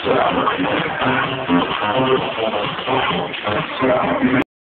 私たちは。